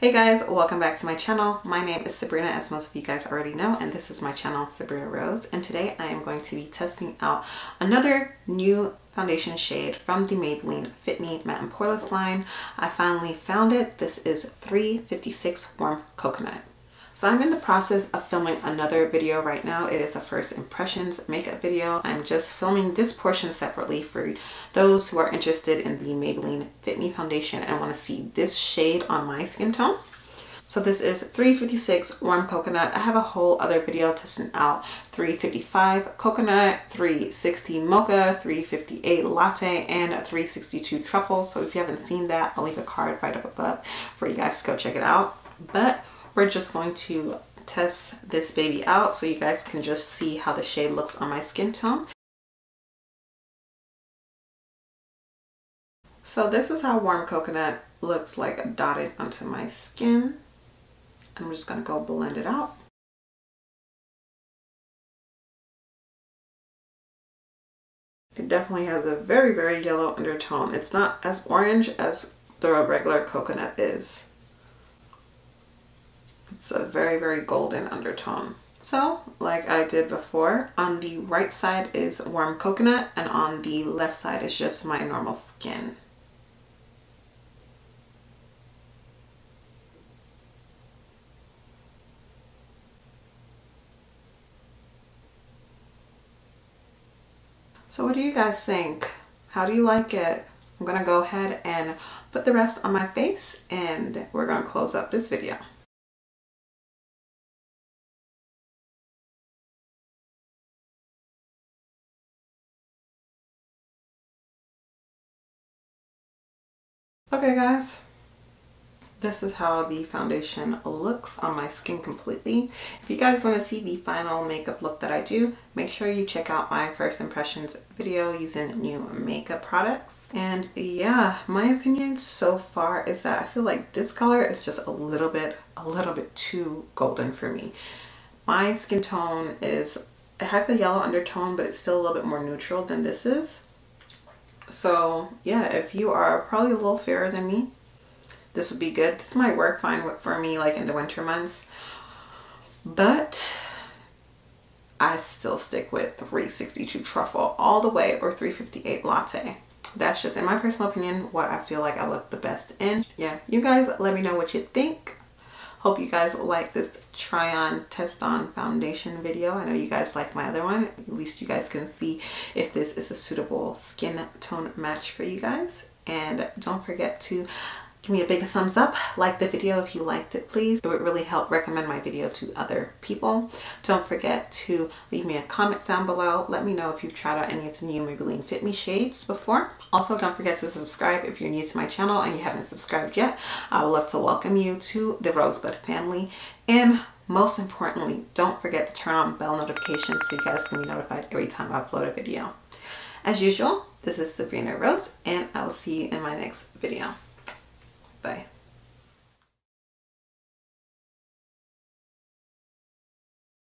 Hey guys, welcome back to my channel. My name is Sabrina, as most of you guys already know, and this is my channel, Sabrina Rose. And today I am going to be testing out another new foundation shade from the Maybelline Fit Me Matte and Poreless line. I finally found it. This is 356 Warm Coconut. So I'm in the process of filming another video right now. It is a first impressions makeup video. I'm just filming this portion separately for those who are interested in the Maybelline Fit Me foundation and want to see this shade on my skin tone. So this is 356 Warm Coconut. I have a whole other video testing out 355 Coconut, 360 Mocha, 358 Latte, and 362 Truffle. So if you haven't seen that, I'll leave a card right up above for you guys to go check it out. But we're just going to test this baby out so you guys can just see how the shade looks on my skin tone. So this is how warm coconut looks like dotted onto my skin. I'm just going to go blend it out. It definitely has a very, very yellow undertone. It's not as orange as the regular coconut is. It's a very, very golden undertone. So, like I did before, on the right side is warm coconut and on the left side is just my normal skin. So what do you guys think? How do you like it? I'm gonna go ahead and put the rest on my face and we're gonna close up this video. Okay guys, this is how the foundation looks on my skin completely. If you guys want to see the final makeup look that I do, make sure you check out my first impressions video using new makeup products. And yeah, my opinion so far is that I feel like this color is just a little bit, a little bit too golden for me. My skin tone is, I have the yellow undertone, but it's still a little bit more neutral than this is. So yeah, if you are probably a little fairer than me, this would be good. This might work fine for me like in the winter months. But I still stick with 362 truffle all the way or 358 latte. That's just in my personal opinion what I feel like I look the best in. Yeah, you guys let me know what you think. Hope you guys like this try on test on foundation video. I know you guys like my other one. At least you guys can see if this is a suitable skin tone match for you guys. And don't forget to give me a big thumbs up. Like the video if you liked it please. It would really help recommend my video to other people. Don't forget to leave me a comment down below. Let me know if you've tried out any of the new Maybelline Fit Me shades before. Also don't forget to subscribe if you're new to my channel and you haven't subscribed yet. I would love to welcome you to the Rosebud family. And most importantly don't forget to turn on bell notifications so you guys can be notified every time I upload a video. As usual this is Sabrina Rose and I will see you in my next video.